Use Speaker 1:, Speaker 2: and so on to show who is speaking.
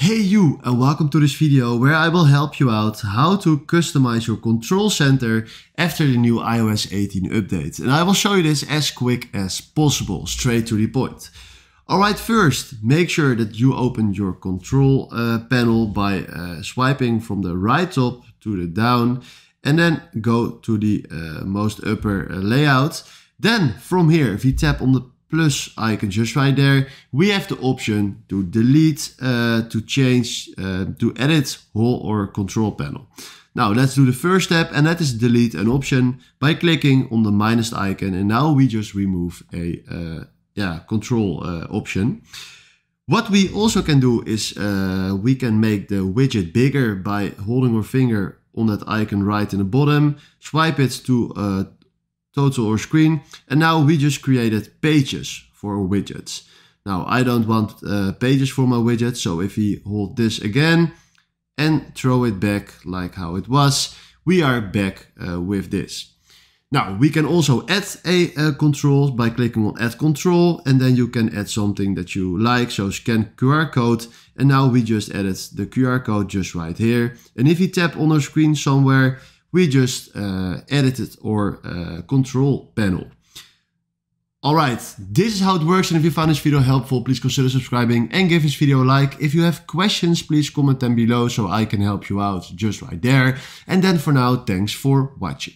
Speaker 1: Hey you and welcome to this video where I will help you out how to customize your control center after the new iOS 18 update. And I will show you this as quick as possible, straight to the point. Alright, first make sure that you open your control uh, panel by uh, swiping from the right top to the down and then go to the uh, most upper uh, layout. Then from here, if you tap on the plus icon just right there, we have the option to delete, uh, to change, uh, to edit whole or control panel. Now let's do the first step and that is delete an option by clicking on the minus icon and now we just remove a uh, yeah, control uh, option. What we also can do is uh, we can make the widget bigger by holding our finger on that icon right in the bottom, swipe it to uh, total or screen. And now we just created pages for our widgets. Now I don't want uh, pages for my widget. So if we hold this again and throw it back like how it was, we are back uh, with this. Now we can also add a, a control by clicking on add control and then you can add something that you like. So scan QR code and now we just added the QR code just right here. And if you tap on our screen somewhere, we just uh, edited our uh, control panel. Alright, this is how it works and if you found this video helpful, please consider subscribing and give this video a like. If you have questions, please comment them below so I can help you out just right there. And then for now, thanks for watching.